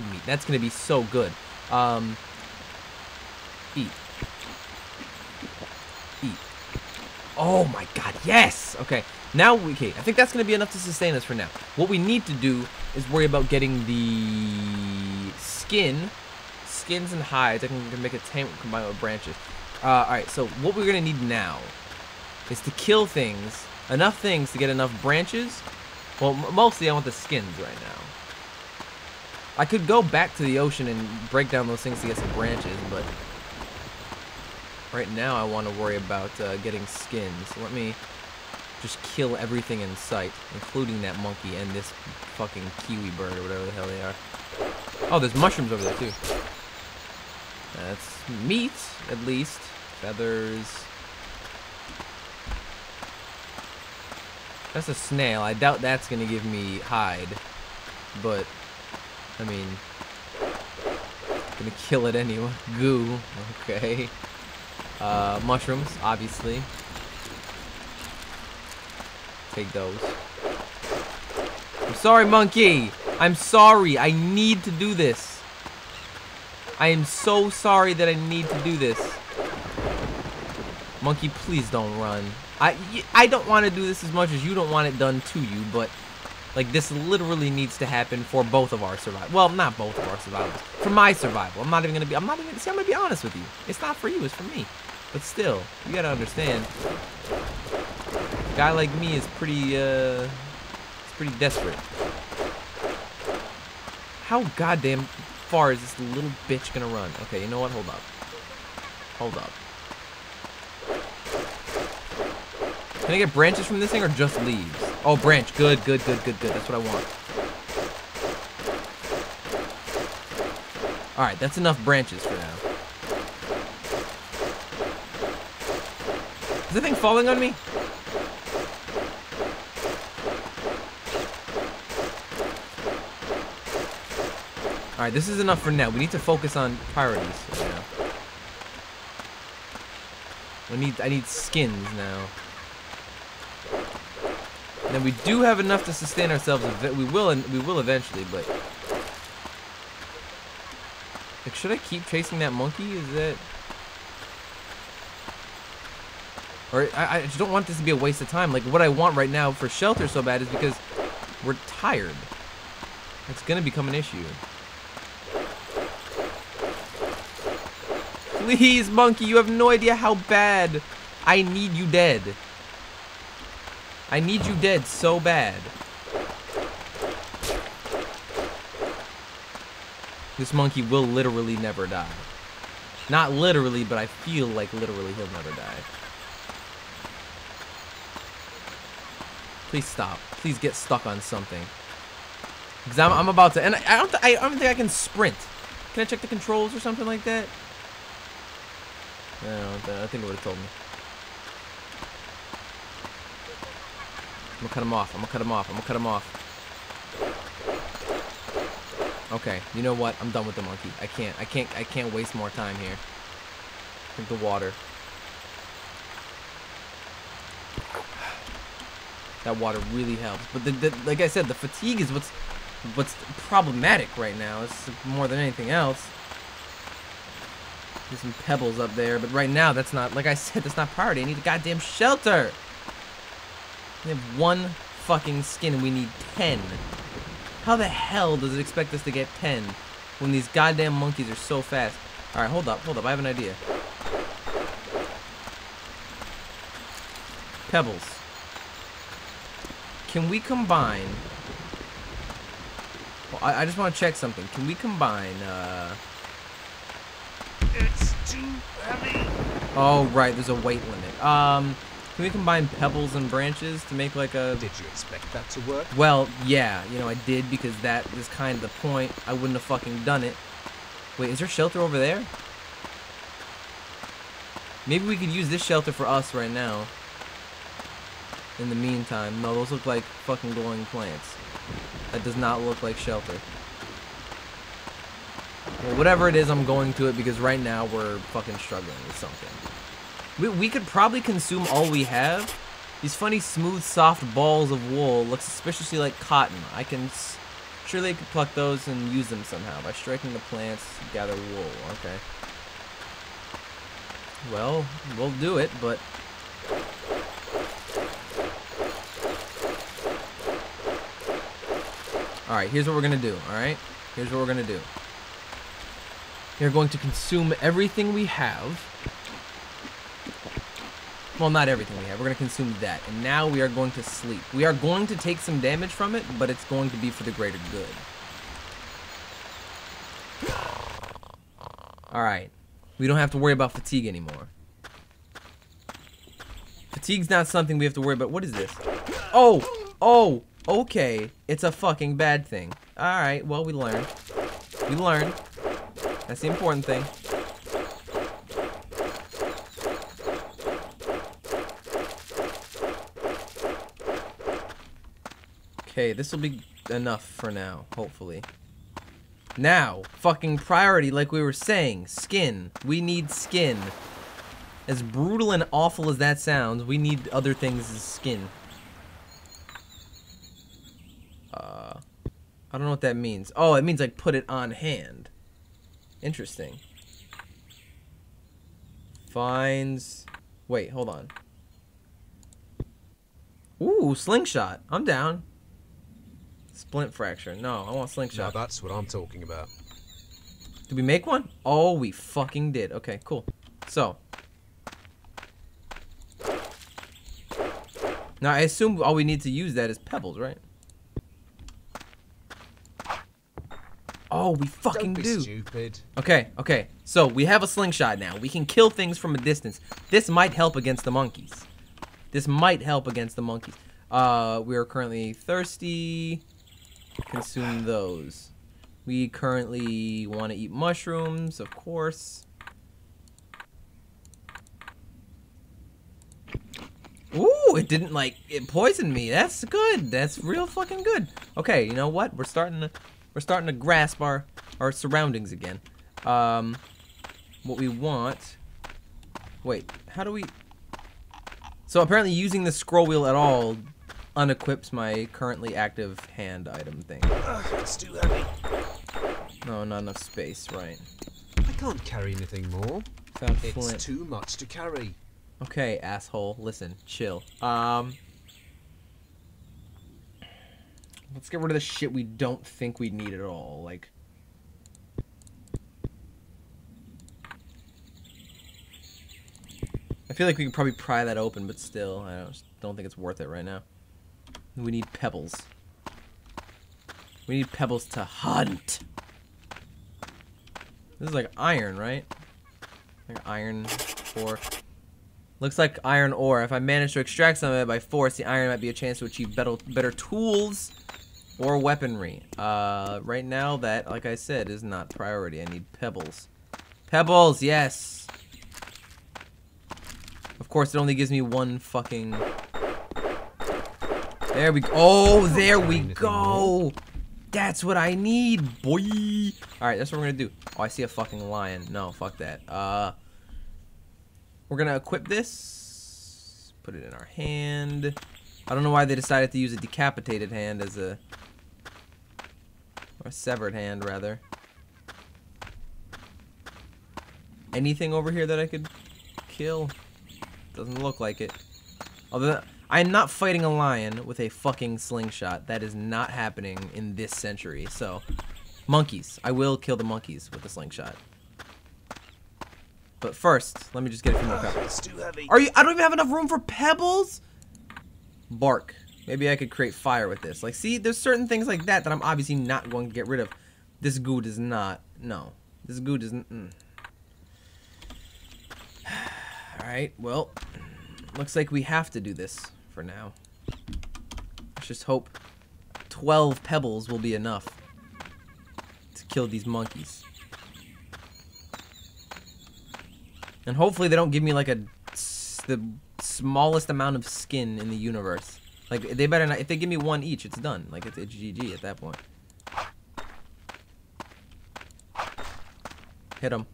hide meat. That's gonna be so good. Um, eat. Eat. Oh my god, yes! Okay, now we, okay, I think that's gonna be enough to sustain us for now. What we need to do is worry about getting the skin, skins and hides. I can, can make a tank combined with branches. Uh, alright, so what we're gonna need now is to kill things, enough things to get enough branches. Well, mostly I want the skins right now. I could go back to the ocean and break down those things to get some branches, but right now I want to worry about uh, getting skins. Let me just kill everything in sight, including that monkey and this fucking kiwi bird or whatever the hell they are. Oh, there's mushrooms over there too. That's meat, at least. Feathers. That's a snail. I doubt that's gonna give me hide. But, I mean, gonna kill it anyway. Goo. Okay. Uh, mushrooms, obviously. Take those. I'm sorry, monkey. I'm sorry. I need to do this. I am so sorry that I need to do this. Monkey, please don't run. I, I don't want to do this as much as you don't want it done to you, but like this literally needs to happen for both of our survival. Well, not both of our survivals. For my survival. I'm not even gonna be. I'm not even. See, I'm gonna be honest with you. It's not for you. It's for me. But still, you gotta understand. A guy like me is pretty. uh It's pretty desperate. How goddamn far is this little bitch gonna run? Okay, you know what? Hold up. Hold up. Can I get branches from this thing or just leaves? Oh, branch. Good, good, good, good, good. That's what I want. Alright, that's enough branches for now. Is the thing falling on me? Alright, this is enough for now. We need to focus on priorities right now. I need I need skins now. And we do have enough to sustain ourselves. We will, we will eventually. But like, should I keep chasing that monkey? Is that, or I, I just don't want this to be a waste of time. Like, what I want right now for shelter so bad is because we're tired. It's gonna become an issue. Please, monkey, you have no idea how bad I need you dead. I need you dead so bad. This monkey will literally never die. Not literally, but I feel like literally he'll never die. Please stop. Please get stuck on something. Because I'm, I'm about to... And I, I, don't I don't think I can sprint. Can I check the controls or something like that? No, I think it would have told me. Gonna cut him off. I'm gonna cut him off. I'm gonna cut him off. Okay, you know what? I'm done with the monkey. I can't. I can't. I can't waste more time here. Drink the water. That water really helps. But the, the, like I said, the fatigue is what's what's problematic right now. It's more than anything else. There's some pebbles up there, but right now that's not. Like I said, that's not priority. I need a goddamn shelter. We have one fucking skin and we need 10. How the hell does it expect us to get 10 when these goddamn monkeys are so fast? Alright, hold up, hold up. I have an idea. Pebbles. Can we combine... Well, I, I just want to check something. Can we combine, uh... It's too heavy. Oh, right. There's a weight limit. Um... Can we combine pebbles and branches to make like a... Did you expect that to work? Well, yeah, you know, I did because that is kind of the point. I wouldn't have fucking done it. Wait, is there shelter over there? Maybe we could use this shelter for us right now. In the meantime. No, those look like fucking glowing plants. That does not look like shelter. Well, whatever it is, I'm going to it because right now we're fucking struggling with something. We, we could probably consume all we have. These funny, smooth, soft balls of wool look suspiciously like cotton. I can Surely could pluck those and use them somehow by striking the plants, gather wool. Okay. Well, we'll do it, but Alright, here's what we're gonna do, alright? Here's what we're gonna do. We're going to consume everything we have. Well, not everything we have. We're going to consume that. And now we are going to sleep. We are going to take some damage from it, but it's going to be for the greater good. Alright. We don't have to worry about fatigue anymore. Fatigue's not something we have to worry about. What is this? Oh! Oh! Okay. It's a fucking bad thing. Alright, well, we learned. We learned. That's the important thing. Okay, this will be enough for now, hopefully. Now, fucking priority, like we were saying, skin. We need skin. As brutal and awful as that sounds, we need other things as skin. Uh, I don't know what that means. Oh, it means like put it on hand. Interesting. Finds. Wait, hold on. Ooh, slingshot. I'm down. Splint fracture. No, I want Now slingshot. that's what I'm talking about. Did we make one? Oh, we fucking did. Okay, cool. So. Now, I assume all we need to use that is pebbles, right? Oh, we fucking Don't be do. stupid. Okay, okay. So we have a slingshot now. We can kill things from a distance. This might help against the monkeys. This might help against the monkeys. Uh, we are currently thirsty. Consume those. We currently want to eat mushrooms, of course. Ooh, it didn't like it poisoned me. That's good. That's real fucking good. Okay, you know what? We're starting to we're starting to grasp our our surroundings again. Um, what we want. Wait, how do we? So apparently, using the scroll wheel at all unequips my currently active hand item thing. Ugh, it's too heavy. No, not enough space. Right. I can't carry anything more. Found It's flint. too much to carry. Okay, asshole. Listen, chill. Um, let's get rid of the shit we don't think we need at all. Like, I feel like we could probably pry that open, but still, I don't, don't think it's worth it right now. We need pebbles. We need pebbles to hunt. This is like iron, right? Like iron ore. Looks like iron ore. If I manage to extract some of it by force, the iron might be a chance to achieve better, better tools or weaponry. Uh, right now, that, like I said, is not priority. I need pebbles. Pebbles, yes! Of course, it only gives me one fucking... There we go. Oh, there we go! That's what I need, boy! Alright, that's what we're gonna do. Oh, I see a fucking lion. No, fuck that. Uh... We're gonna equip this. Put it in our hand. I don't know why they decided to use a decapitated hand as a... Or a severed hand, rather. Anything over here that I could kill? Doesn't look like it. Although, I'm not fighting a lion with a fucking slingshot. That is not happening in this century, so... Monkeys. I will kill the monkeys with a slingshot. But first, let me just get a few more pebbles. it's too heavy. Are you? I don't even have enough room for pebbles. Bark. Maybe I could create fire with this. Like, see, there's certain things like that that I'm obviously not going to get rid of. This goo does not. No, this goo doesn't. Mm. All right. Well, looks like we have to do this for now. Let's just hope 12 pebbles will be enough to kill these monkeys. And hopefully they don't give me like a the smallest amount of skin in the universe. Like they better not. If they give me one each, it's done. Like it's, it's GG at that point. Hit him.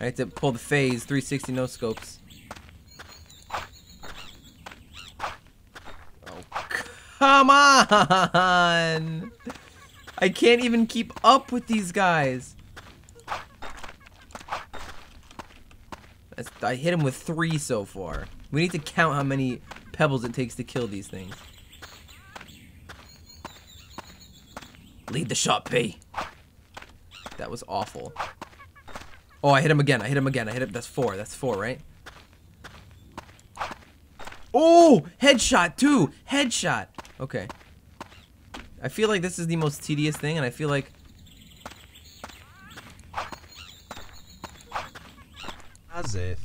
I have to pull the phase 360 no scopes. Oh Come on! I can't even keep up with these guys. I hit him with three so far. We need to count how many pebbles it takes to kill these things. Lead the shot, B. That was awful. Oh, I hit him again. I hit him again. I hit him. That's four. That's four, right? Oh, headshot too. Headshot. Okay. I feel like this is the most tedious thing, and I feel like As if.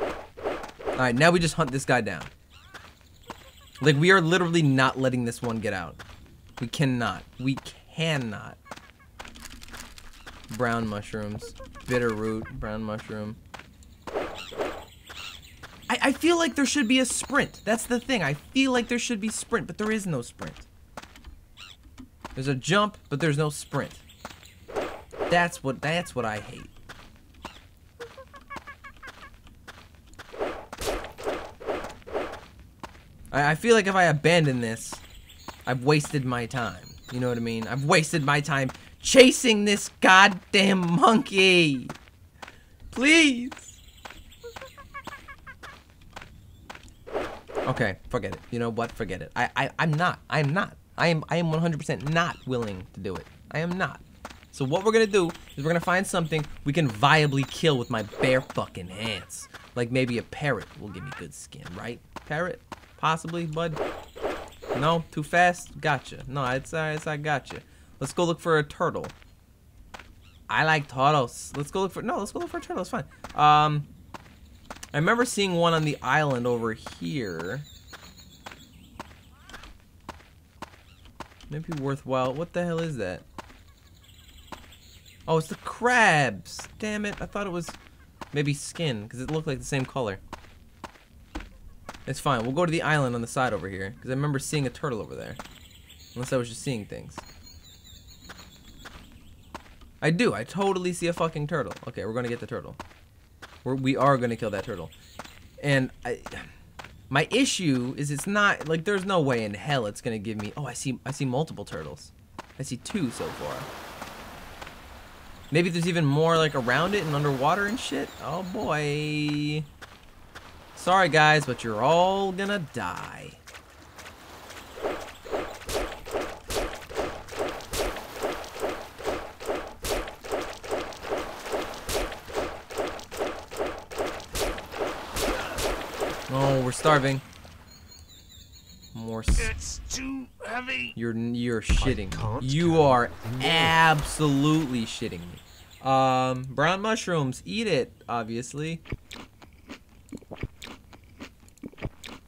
All right, now we just hunt this guy down. Like we are literally not letting this one get out. We cannot. We cannot. Brown mushrooms, bitter root, brown mushroom. I, I feel like there should be a sprint. That's the thing. I feel like there should be sprint, but there is no sprint. There's a jump, but there's no sprint. That's what that's what I hate. I, I feel like if I abandon this, I've wasted my time. You know what I mean? I've wasted my time chasing this goddamn monkey. Please. Okay, forget it. You know what? Forget it. I, I, I'm not. I'm not. I am, I am 100% not willing to do it. I am not. So what we're gonna do is we're gonna find something we can viably kill with my bare fucking hands. Like maybe a parrot will give me good skin, right? Parrot? Possibly, bud? No? Too fast? Gotcha. No, it's, uh, it's I gotcha. Let's go look for a turtle. I like turtles. Let's go look for, no, let's go look for a turtle. It's fine. Um, I remember seeing one on the island over here. Maybe worthwhile. What the hell is that? Oh, it's the crabs. Damn it. I thought it was maybe skin because it looked like the same color. It's fine. We'll go to the island on the side over here because I remember seeing a turtle over there. Unless I was just seeing things. I do. I totally see a fucking turtle. Okay, we're going to get the turtle. We're, we are going to kill that turtle. And I... My issue is it's not... Like, there's no way in hell it's going to give me... Oh, I see I see multiple turtles. I see two so far. Maybe there's even more, like, around it and underwater and shit? Oh, boy. Sorry, guys, but you're all gonna die. Oh, we're starving. More. It's too heavy. You're you're shitting. can't You are absolutely shitting me. Um, brown mushrooms. Eat it, obviously.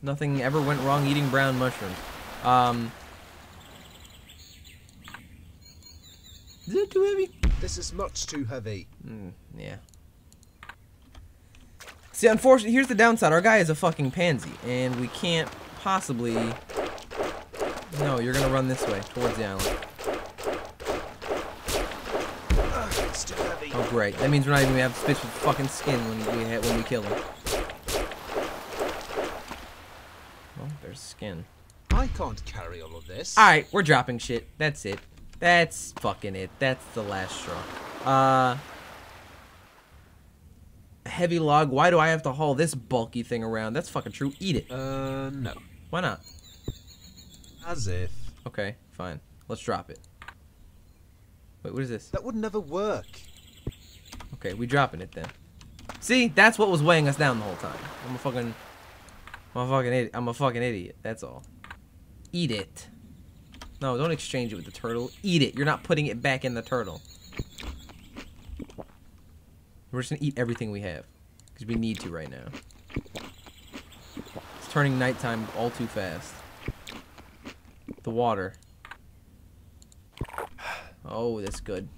Nothing ever went wrong eating brown mushrooms. Um, is it too heavy? This is much too heavy. Mm, yeah. See, unfortunately, here's the downside. Our guy is a fucking pansy, and we can't possibly... No, you're gonna run this way, towards the island. Ugh, it's too heavy. Oh, great. That means we're not even gonna have fish with fucking skin when we ha when we kill him. Well, there's skin. I can't carry all of this. Alright, we're dropping shit. That's it. That's fucking it. That's the last straw. Uh... Heavy log. Why do I have to haul this bulky thing around? That's fucking true. Eat it. Uh, no. Why not? As if. Okay, fine. Let's drop it. Wait, what is this? That would never work. Okay, we dropping it then. See, that's what was weighing us down the whole time. I'm a fucking, I'm a fucking idiot. I'm a fucking idiot. That's all. Eat it. No, don't exchange it with the turtle. Eat it. You're not putting it back in the turtle. We're just gonna eat everything we have because we need to right now. It's turning nighttime all too fast. The water. Oh, that's good.